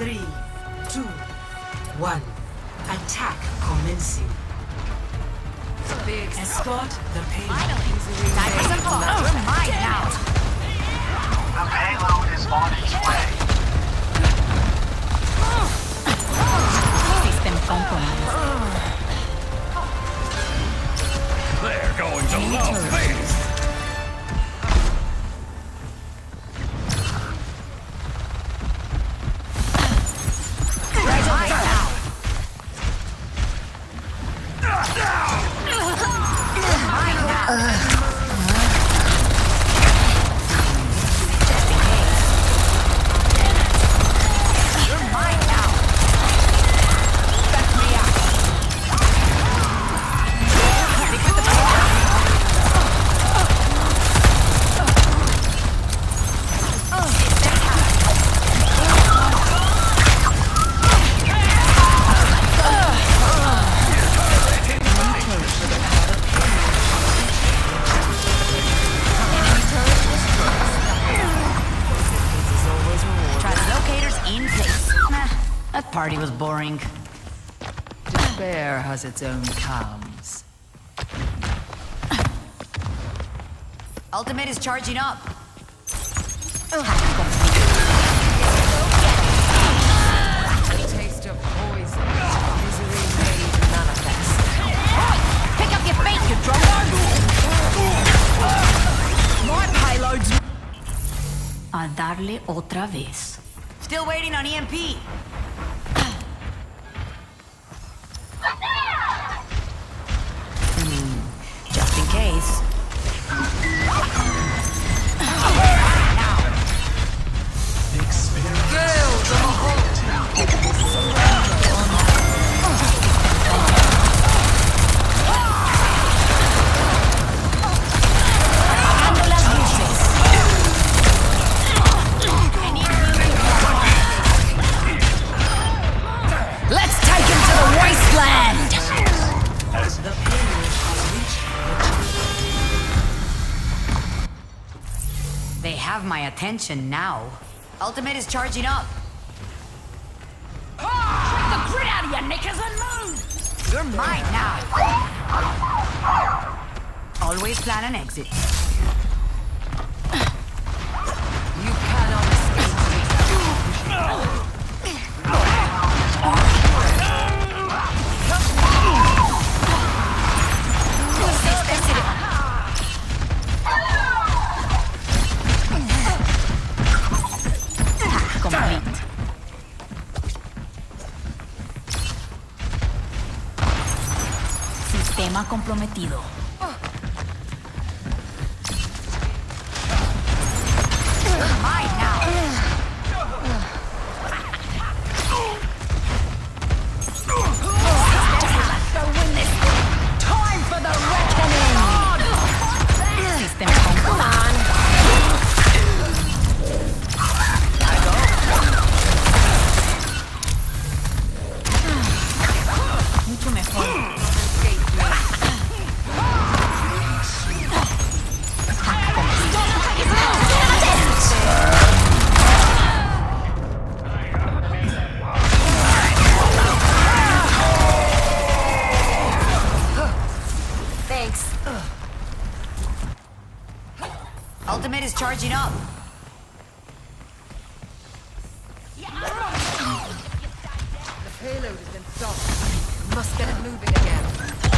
Three, two, one. Attack commencing. Escort the payload. Some fun. You're mine now. Mine that party was boring. Despair has its own calms. Ultimate is charging up. Oh, taste of poison. Misery made manifest. Pick up your fate, you drone! My payload's A darle otra vez. Still waiting on EMP. My attention now. Ultimate is charging up. Rip the grit out of your knickers and move! You're mine now. Always plan an exit. Tema comprometido. Ultimate is charging up. The payload has been stopped. Must get it moving again.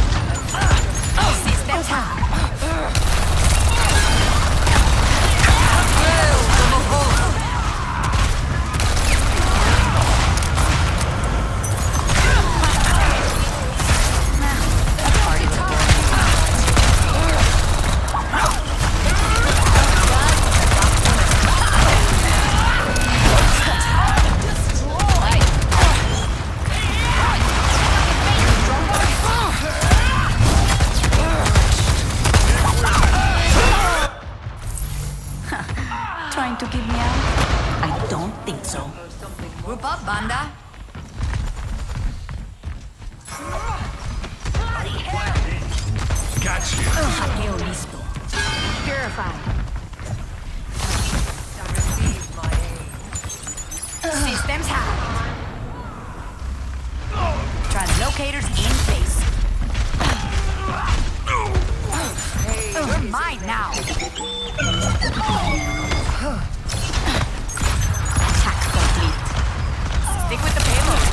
give me out? I don't think so. Group up, Banda. Got you. Hackeo listo. Purified. Systems hacked. Translocators in place. Hey, We're mine now. Oh. Stick with the payload.